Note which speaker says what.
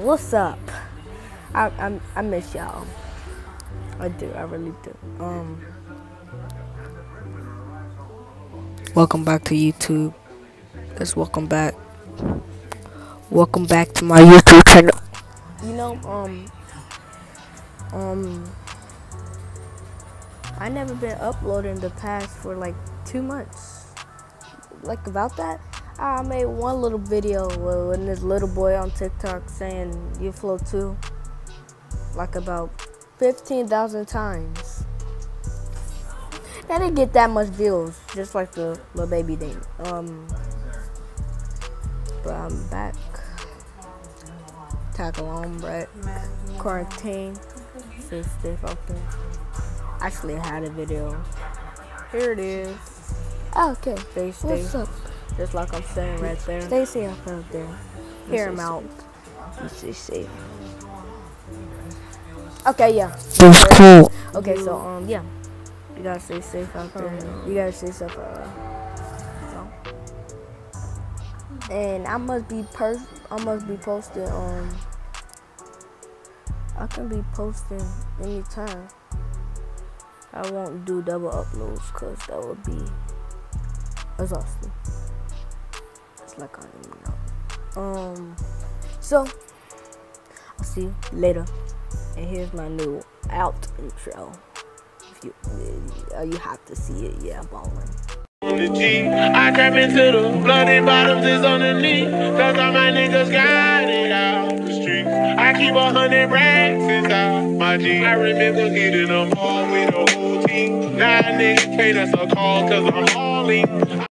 Speaker 1: What's up? I I, I miss y'all. I do. I really do. Um. Welcome back to YouTube. Let's welcome back. Welcome back to my YouTube channel. You know, um, um, I never been uploading the past for like two months. Like about that. I made one little video with this little boy on TikTok saying you flow too, like about 15,000 times. That didn't get that much views, just like the little baby thing. Um, but I'm back. Tag along, right? Quarantine. Stay out. Actually, I had a video. Here it is. Okay. Stay safe. What's up? Just like I'm saying right there. Stay safe out there. Hear him out. You stay safe. Okay, yeah.
Speaker 2: That's cool.
Speaker 1: Okay, so um, yeah. You gotta stay safe out there. You gotta stay safe out there. So. And I must be per. I must be posting. Um. I can be posting anytime. I won't do double uploads because that would be exhausting like I am now. Um, so I'll see you later. And here's my new out intro. If you uh, you have to see it, yeah, balling. On the G, I trap into the bloody bottoms is knee. Cause all my niggas got it out the streets. I keep a hundred racks inside my G. I remember getting them all with the whole team. Nine niggas us a call cause I'm hauling.